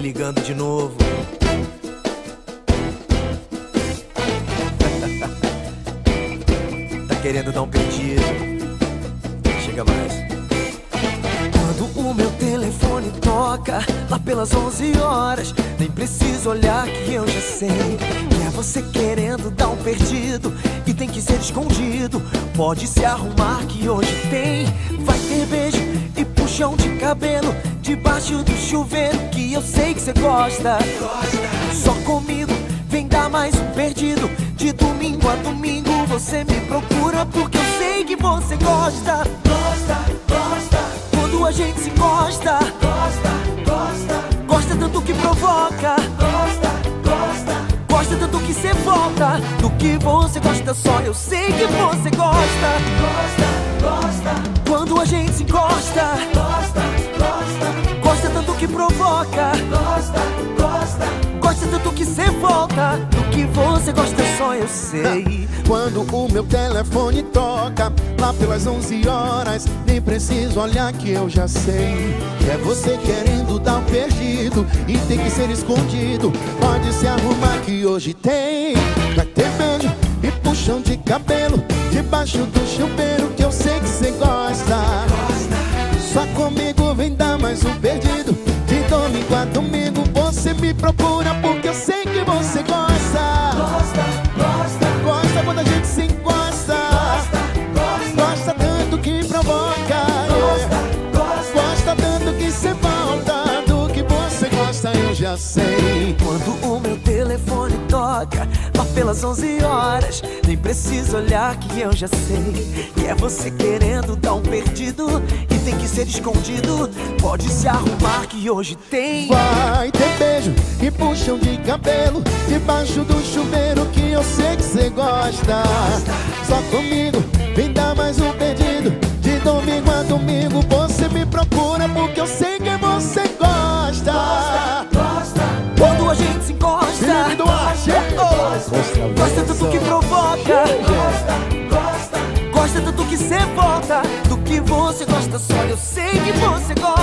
ligando de novo. tá querendo dar um perdido? Chega mais. Quando o meu telefone toca, lá pelas 11 horas, nem preciso olhar que eu já sei é você querendo dar um perdido e tem que ser escondido. Pode se arrumar que hoje tem, vai ter beijo de cabelo debaixo do chuveiro que eu sei que você gosta. Só comigo vem dar mais um perdido. De domingo a domingo você me procura porque eu sei que você gosta. Gosta, gosta. Quando a gente se encosta. Gosta, gosta. Gosta tanto que provoca. Gosta, gosta. Gosta tanto que você volta. Do que você gosta só eu sei que você gosta. Gosta, gosta. Sei. Quando o meu telefone toca, lá pelas 11 horas, nem preciso olhar que eu já sei. É você querendo dar um perdido e tem que ser escondido. Pode se arrumar que hoje tem. Vai ter beijo e puxão de cabelo debaixo do chuveiro que eu sei que você gosta. Só comigo vem dar mais um perdido. De domingo a domingo você me procura pelas 11 horas, nem preciso olhar que eu já sei. E é você querendo dar um perdido e tem que ser escondido. Pode se arrumar que hoje tem. Vai ter beijo e puxão de cabelo Debaixo do chuveiro que eu sei que você gosta Só comigo, vem dar sei que você gosta.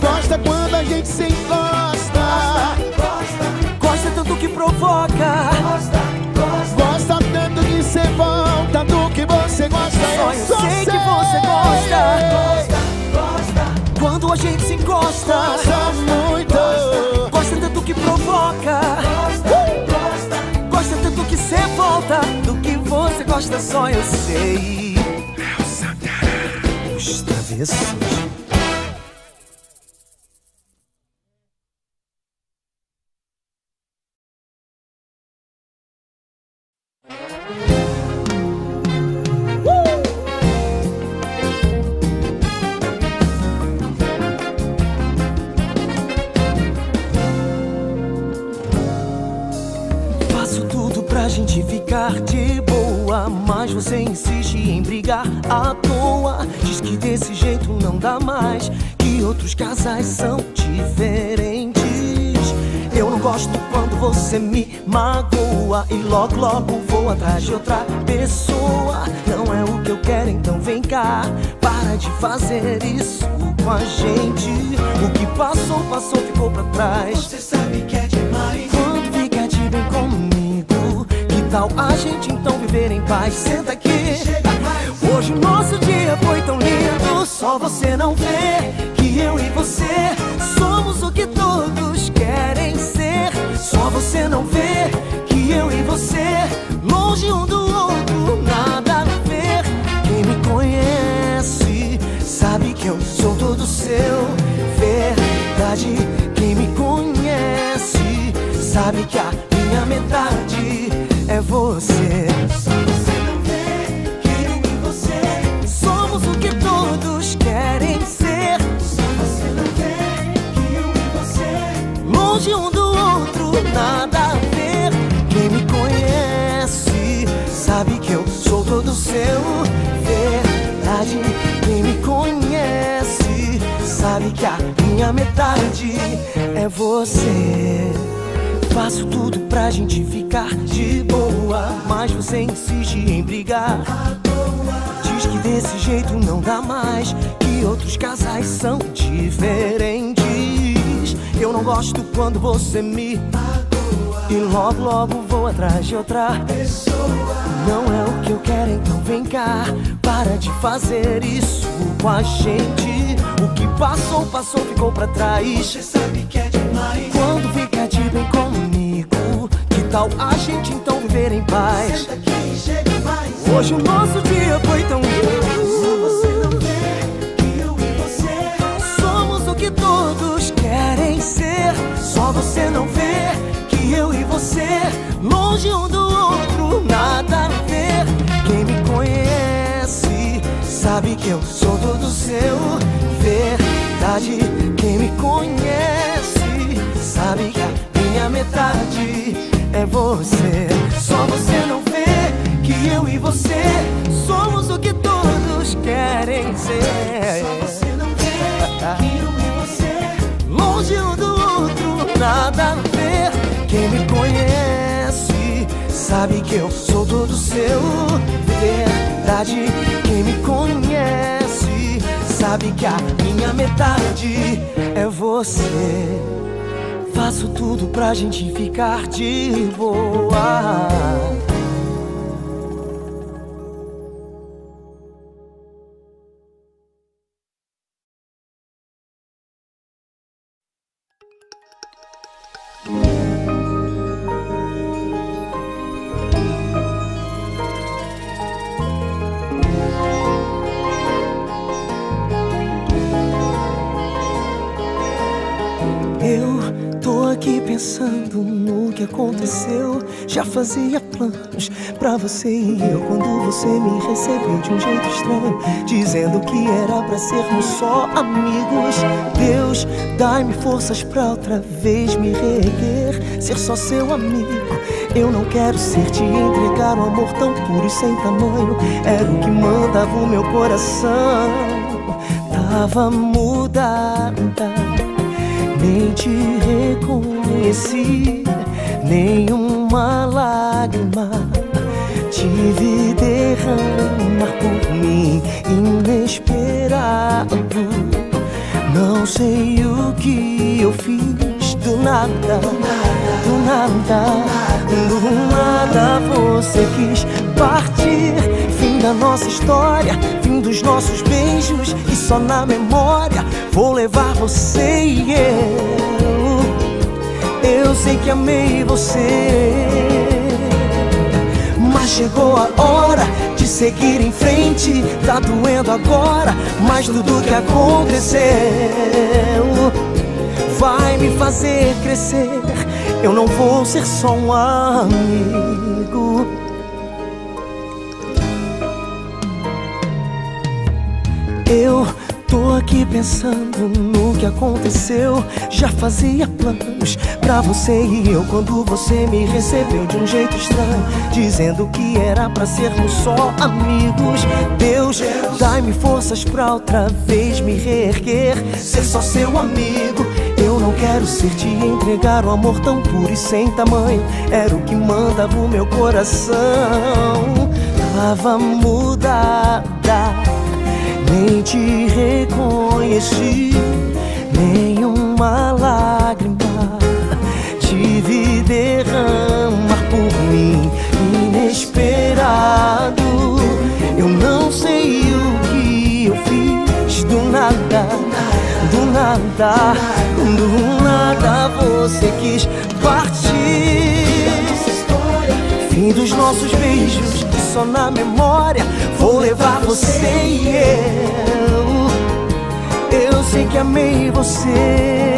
Gosta quando a gente se encosta Gosta tanto que provoca. Gosta tanto que você volta Do que você gosta Só eu sei que você gosta. Quando a gente se encosta. Gosta muito Gosta tanto que provoca. Gosta tanto que você volta. Do que você gosta, só eu sei. Os travessos. Pra gente ficar de boa, mas você insiste em brigar que outros casais são diferentes. Eu não gosto quando você me magoa e logo logo vou atrás de outra pessoa. Não é o que eu quero, então vem cá, para de fazer isso com a gente. O que passou, passou, ficou pra trás. Você sabe que é demais. Quando fica de bem comigo, que tal a gente então viver em paz? Senta aqui. Hoje o nosso dia foi tão lindo, só você não vê que eu e você somos o que todos querem ser. Só você não vê que eu e você, longe um do outro, nada a ver. Quem me conhece sabe que eu sou todo seu. Verdade, quem me conhece sabe que a minha metade é você. Que a minha metade é você. Faço tudo pra gente ficar de boa, mas você insiste em brigar. Diz que desse jeito não dá mais, que outros casais são diferentes. Eu não gosto quando você me e logo, logo vou atrás de outra pessoa. Não é Para de fazer isso com a gente. O que passou, passou, ficou pra trás. Você sabe que é demais. Quando fica de bem comigo, que tal a gente então viver em paz? Senta aqui e chega mais. Hoje o nosso dia foi tão lindo. Só você não vê que eu e você Somos o que todos querem ser. Só você não vê que eu e você, longe um do outro, nada sabe que eu sou todo seu. Verdade, quem me conhece sabe que a minha metade é você. Só você não vê que eu e você somos o que todos querem ser. Só você não vê que eu e você Longe um do outro, nada sabe que eu sou todo seu. Verdade, quem me conhece sabe que a minha metade é você. Faço tudo pra gente ficar de boa. Pensando no que aconteceu. Já fazia planos pra você e eu quando você me recebeu de um jeito estranho, dizendo que era pra sermos só amigos. Deus, dai-me forças pra outra vez me reerguer, ser só seu amigo. Eu não quero ser te entregar um amor tão puro e sem tamanho. Era o que mandava o meu coração. Tava mudada nem te reconheci, nenhuma lágrima tive derramar por mim, inesperado. Não sei o que eu fiz do nada, do nada, do nada você quis partir. Fim da nossa história, fim dos nossos beijos e só na memória vou levar você e eu. Eu sei que amei você, mas chegou a hora de seguir em frente. Tá doendo agora, mas tudo que aconteceu vai me fazer crescer. Eu não vou ser só um amigo. Pensando no que aconteceu. Já fazia planos pra você e eu quando você me recebeu de um jeito estranho, dizendo que era pra sermos só amigos. Deus, dai-me forças pra outra vez me reerguer, ser só seu amigo. Eu não quero ser te entregar um amor tão puro e sem tamanho. Era o que mandava o meu coração. Tava mudada nem te reconheci, nenhuma lágrima tive derramar por mim, inesperado. Eu não sei o que eu fiz do nada, do nada, do nada você quis partir. Fim dos nossos beijos, só na memória vou levar você e eu. Eu sei que amei você,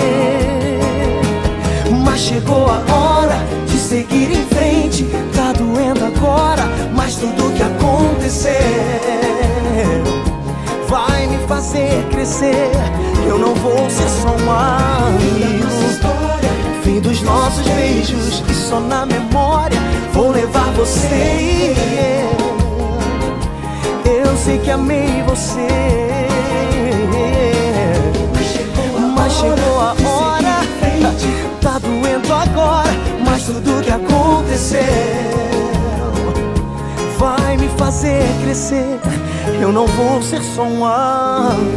mas chegou a hora de seguir em frente. Tá doendo agora, mas tudo que aconteceu vai me fazer crescer. Eu não vou ser só um amigo. Fim dos nossos beijos e só na memória vou levar você. Eu sei que amei você, mas chegou a hora. Tá doendo agora, mas tudo que aconteceu vai me fazer crescer. Eu não vou ser só um amigo.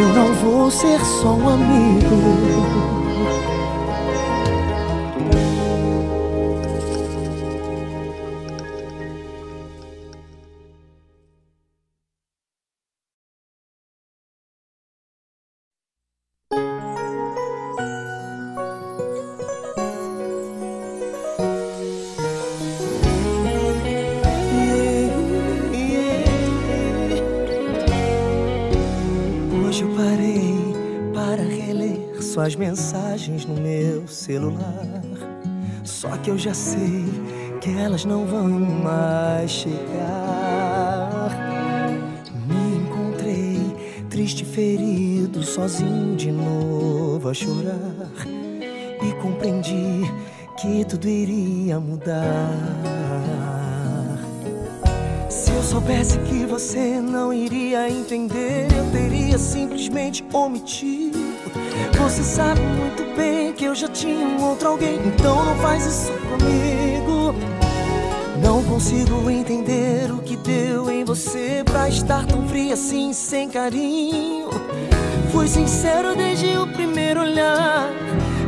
Eu não vou ser só um amigo. Suas mensagens no meu celular. Só que eu já sei que elas não vão mais chegar. Me encontrei triste, ferido, sozinho de novo a chorar. E compreendi que tudo iria mudar. Se eu soubesse que você não iria entender, eu teria simplesmente omitido. Você sabe muito bem que eu já tinha um outro alguém, então não faz isso comigo. Não consigo entender o que deu em você pra estar tão fria assim, sem carinho. Fui sincero desde o primeiro olhar.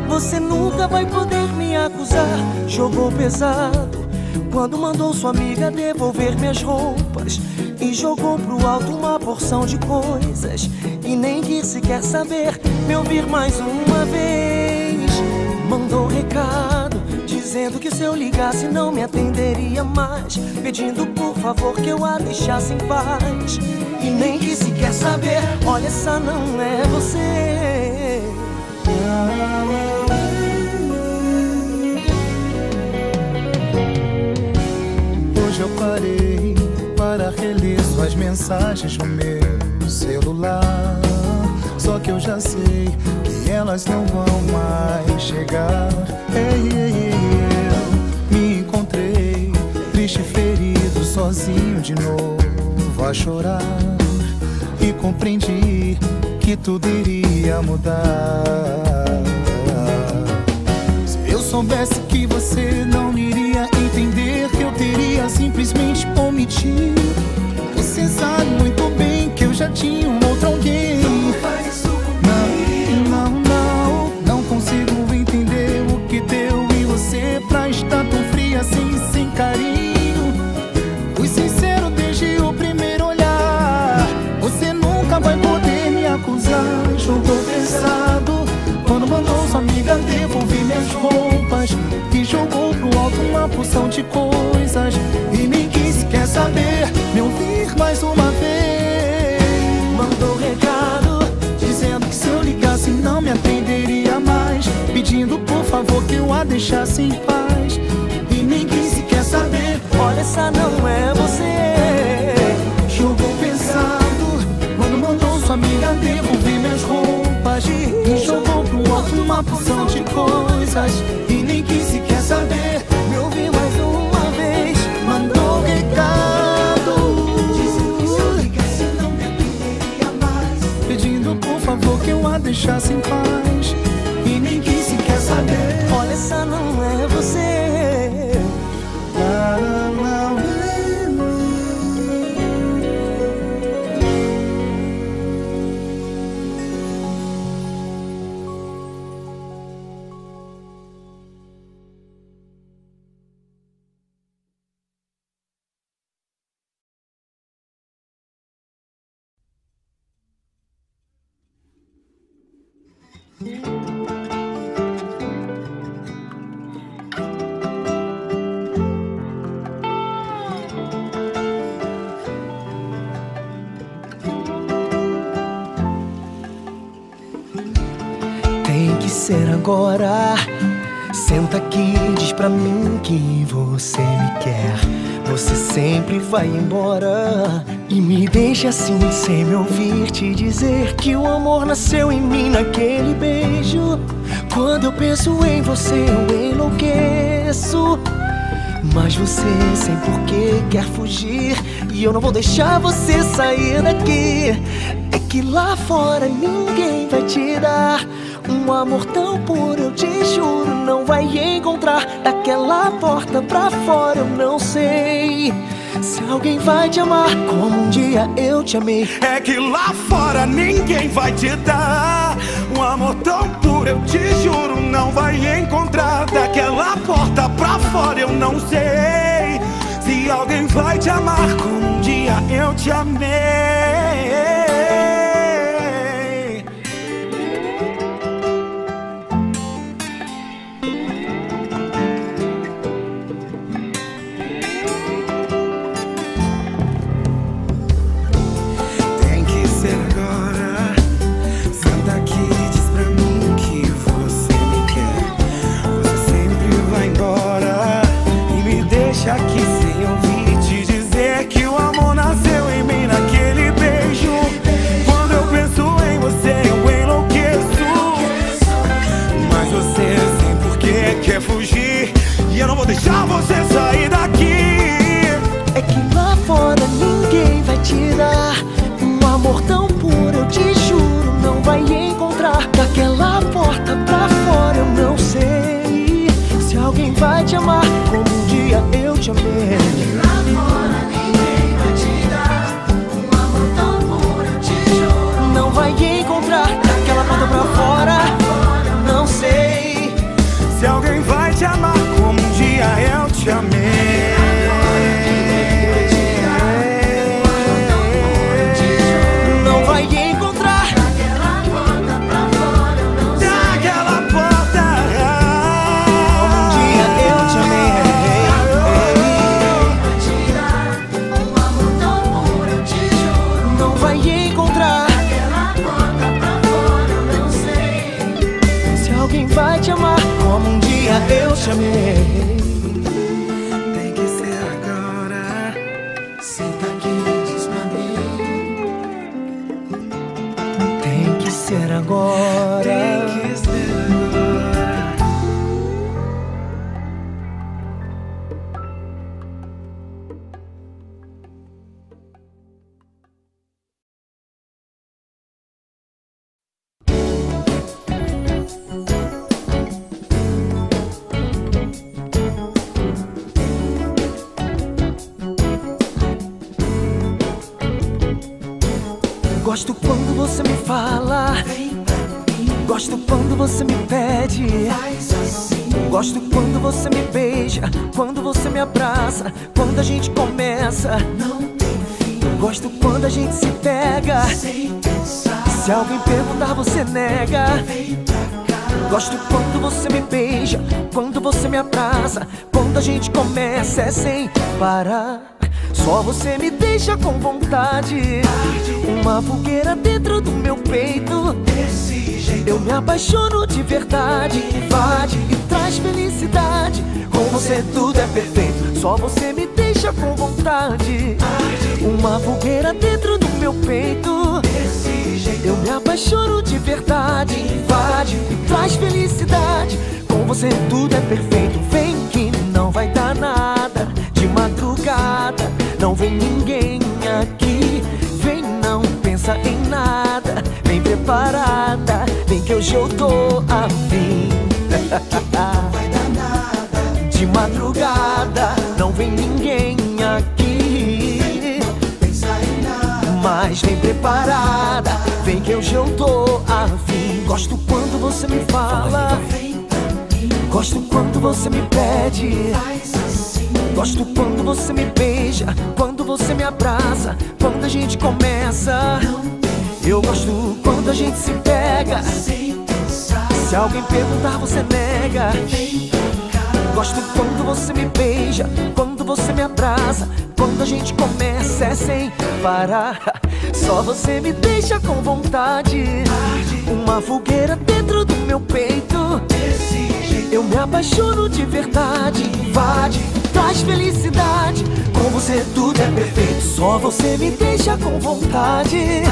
Você nunca vai poder me acusar. Jogou pesado quando mandou sua amiga devolver minhas roupas e jogou pro alto uma porção de coisas e nem quis sequer saber me ouvir mais uma vez. Mandou recado dizendo que se eu ligasse não me atenderia mais, pedindo por favor que eu a deixasse em paz e nem quis sequer saber. Olha, essa não é você. Hoje eu parei para reler suas mensagens no meu celular. Só que eu já sei que elas não vão mais chegar. Ei, ei, ei, eu me encontrei triste, ferido, sozinho de novo a chorar. E compreendi que tudo iria mudar. Se eu soubesse que você não eu teria simplesmente omitido. Você sabe muito bem que eu já tinha um outro alguém. Mais uma vez. Mandou recado Dizendo que se eu ligasse não me atenderia mais Pedindo por favor que eu a deixasse em paz E nem quis sequer saber Olha, essa não é você. Jogou pesado Quando mandou sua amiga devolver minhas roupas E jogou pro alto uma porção de coisas E nem quis sequer saber deixasse em paz E nem quis sequer saber Olha, essa não é você. Tem que ser agora. Senta aqui, diz pra mim que você me quer. Você sempre vai embora e me deixa assim sem me ouvir te dizer que o amor nasceu em mim naquele beijo. Quando eu penso em você, eu enlouqueço. Mas você sem porquê quer fugir. E eu não vou deixar você sair daqui. É que lá fora ninguém vai te dar. Um amor tão puro, eu te juro Não vai encontrar. Daquela porta pra fora eu não sei Se alguém vai te amar como um dia eu te amei. É que lá fora ninguém vai te dar um amor tão puro, eu te juro, não vai encontrar. Daquela porta pra fora eu não sei se alguém vai te amar como um dia eu te amei. Começa. Gosto quando a gente se pega. Se alguém perguntar, você nega. Gosto quando você me beija, quando você me abraça, quando a gente começa é sem parar. Só você me deixa com vontade. Uma fogueira dentro do meu peito. Eu me apaixono de verdade. Invade e traz felicidade. Com você tudo é perfeito. Só você me deixa com vontade. Uma fogueira dentro do meu peito. Eu me apaixono de verdade. Invade e traz felicidade. Com você tudo é perfeito. Vem que não vai dar nada. De madrugada, não vem ninguém aqui. Vem, não pensa em nada. Vem preparada. Vem que hoje eu tô afim. De madrugada, não vem ninguém aqui. Mas vem preparada, vem que hoje eu tô afim. Gosto quando você me fala. Gosto quando você me pede. Gosto quando você me beija, quando você me abraça, quando a gente começa. Eu gosto quando a gente se pega. Se alguém perguntar, você nega. Gosto quando você me beija, quando você me abraça, quando a gente começa é sem parar. Só você me deixa com vontade. Uma fogueira dentro do meu peito. Eu me apaixono de verdade. Invade, traz felicidade. Com você tudo é perfeito. Só você me deixa com vontade.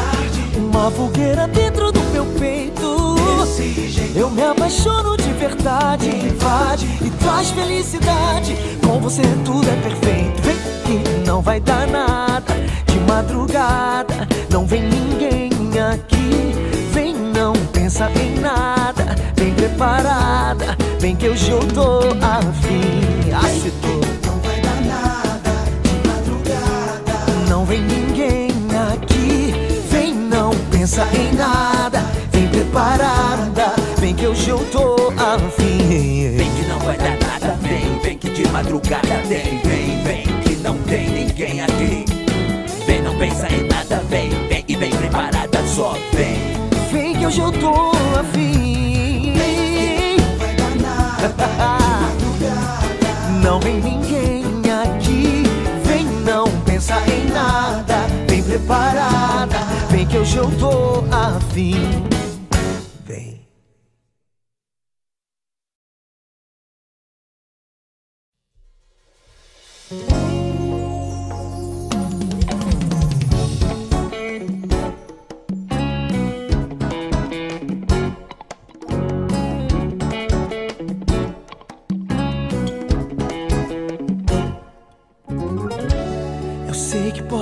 Uma fogueira dentro do meu peito oxigênio. Eu me apaixono de verdade, me invade e traz felicidade. Com você tudo é perfeito, vem que não vai dar nada. De madrugada não vem ninguém aqui, vem não pensa em nada. Vem preparada, vem que eu já tô afim. Acetou. Não vai dar nada, de madrugada não vem ninguém aqui, vem não pensa em nada. Vem preparada que não tem ninguém aqui. Vem, não pensa em nada, vem, vem e vem preparada, só vem. Vem que hoje eu tô afim. Não vem ninguém aqui. Vem, não pensa em nada. Vem preparada. Vem que hoje eu tô afim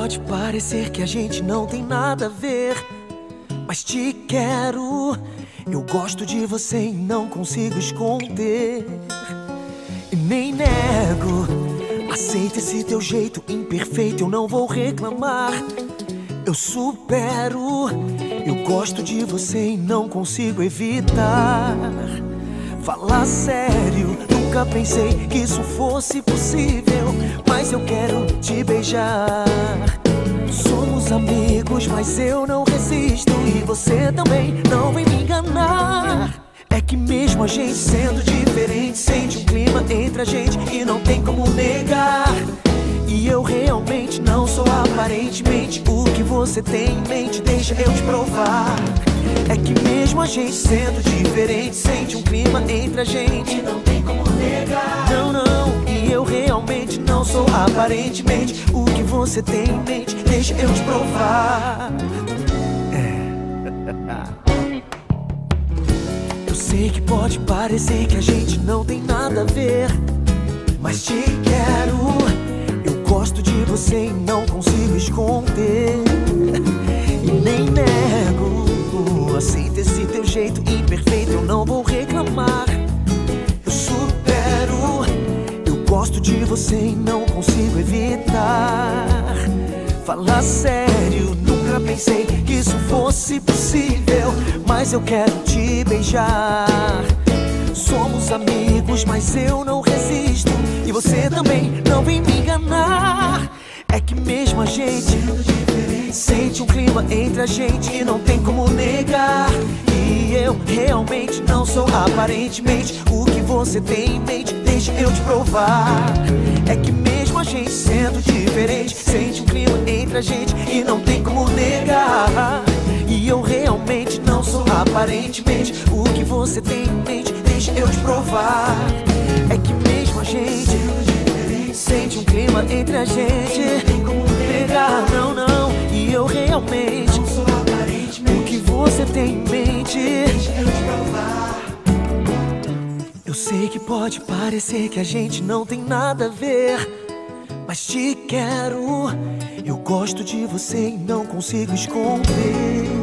pode parecer que a gente não tem nada a ver, mas te quero. Eu gosto de você e não consigo esconder. E nem nego. Aceita esse teu jeito imperfeito, eu não vou reclamar. Eu supero. Eu gosto de você e não consigo evitar. Fala sério, nunca pensei que isso fosse possível. Mas eu quero te beijar. Somos amigos, mas eu não resisto. E você também não vem me enganar. É que mesmo a gente sendo diferente, sente um clima entre a gente e não tem como negar. E eu realmente não sou aparentemente o que você tem em mente, deixa eu te provar. É que mesmo a gente sendo diferente, sente um clima entre a gente e não tem como negar. Não, não, eu realmente não sou aparentemente o que você tem em mente, deixa eu te provar. Eu sei que pode parecer que a gente não tem nada a ver, mas te quero. Eu gosto de você e não consigo esconder. E nem nego. Aceita esse teu jeito você e não consigo evitar. Fala sério, nunca pensei que isso fosse possível. Mas eu quero te beijar. Somos amigos, mas eu não resisto. E você também não vem me enganar. É que mesmo a gente sente um clima entre a gente e não tem como negar. E eu realmente não sou aparentemente o você tem em mente. Deixa eu te provar. É que mesmo a gente sendo diferente, sente um clima entre a gente e não tem como negar. E eu realmente não sou aparentemente o que você tem em mente. Deixa eu te provar. É que mesmo a gente sente um clima entre a gente. Não tem como negar, não, não. E eu realmente não sou aparentemente o que você tem em mente. Deixa eu te provar. Sei que pode parecer que a gente não tem nada a ver, mas te quero. Eu gosto de você e não consigo esconder.